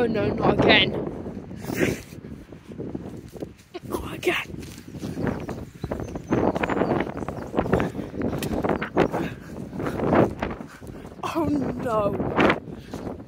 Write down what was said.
Oh no, not again. Not again. Oh no.